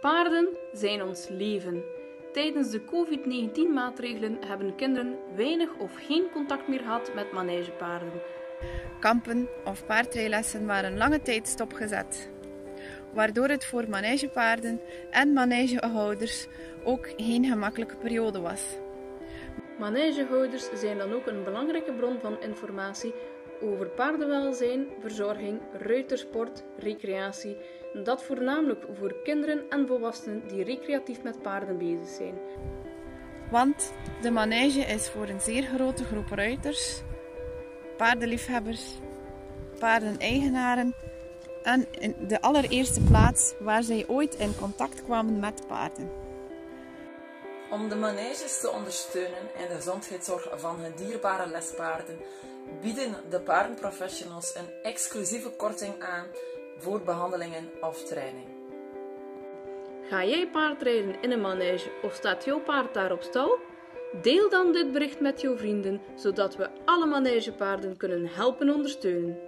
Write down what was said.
Paarden zijn ons leven. Tijdens de COVID-19-maatregelen hebben kinderen weinig of geen contact meer gehad met manegepaarden. Kampen of paardrijlessen waren lange tijd stopgezet, waardoor het voor manegepaarden en manegehouders ook geen gemakkelijke periode was. Manegehouders zijn dan ook een belangrijke bron van informatie over paardenwelzijn, verzorging, ruitersport, recreatie. Dat voornamelijk voor kinderen en volwassenen die recreatief met paarden bezig zijn. Want de manege is voor een zeer grote groep ruiters, paardenliefhebbers, paardeneigenaren en in de allereerste plaats waar zij ooit in contact kwamen met paarden. Om de maneges te ondersteunen in de gezondheidszorg van hun dierbare lespaarden bieden de paardenprofessionals een exclusieve korting aan voor behandelingen of training. Ga jij paardrijden in een manege of staat jouw paard daar op stal? Deel dan dit bericht met jouw vrienden, zodat we alle manegepaarden kunnen helpen ondersteunen.